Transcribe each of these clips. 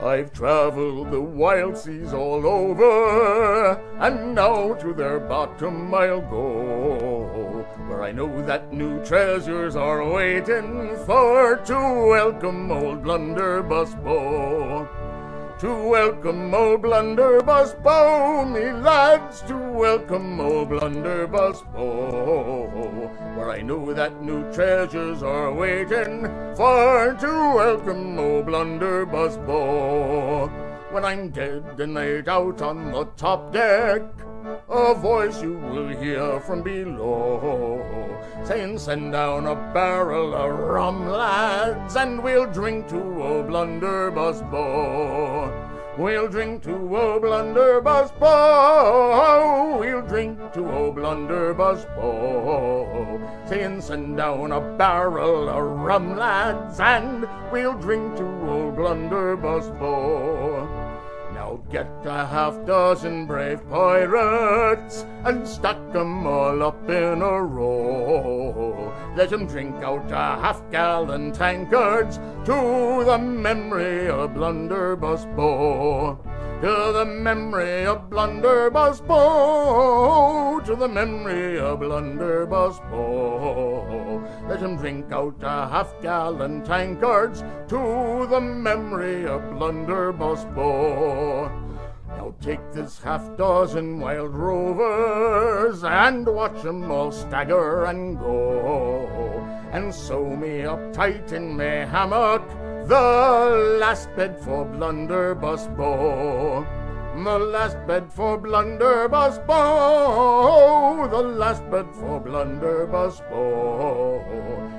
I've traveled the wild seas all over, and now to their bottom I'll go, where I know that new treasures are waiting for to welcome old Blunderbuss Beau. To welcome old Blunderbuss Beau, me lads, to welcome old Blunderbuss Beau, where I know that new treasures are waiting for to welcome old Blunderbuss Beau. When I'm dead and laid out on the top deck, a voice you will hear from below saying, Send down a barrel of rum, lads, and we'll drink to old Blunderbuss Beau. We'll drink to old Blunderbuss Beau. We'll drink to old Blunderbuss Beau. Saying, Send down a barrel of rum, lads, and we'll drink to old Blunderbuss Beau. Get a half dozen brave pirates and stack 'em all up in a row. Let 'em drink out a half gallon tankards to the memory of Blunderbuss Beau. To the memory of Blunderbuss Beau, to the memory of Blunderbuss Beau. Let him drink out a half gallon tankards to the memory of Blunderbuss Beau. Now take this half dozen wild rovers and watch 'em all stagger and go, and sew me up tight in my hammock the last bed for Blunderbuss Beau. The last bed for Blunderbuss Beau. The last bed for Blunderbuss Beau.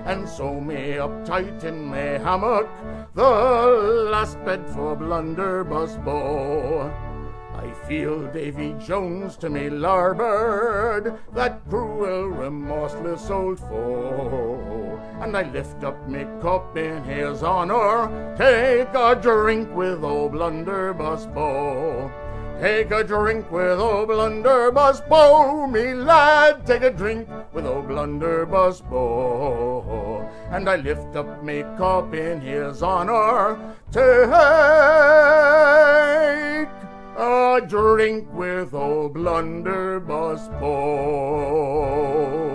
And sew me up tight in me hammock. The last bed for Blunderbuss Beau. I feel Davy Jones to me larboard, that cruel, remorseless old foe. And I lift up me cup in his honor, take a drink with old Blunderbuss Beau. Take a drink with old Blunderbuss Beau, me lad, take a drink with old Blunderbuss Beau. And I lift up me cup in his honor, take drink with old Blunderbuss Beau.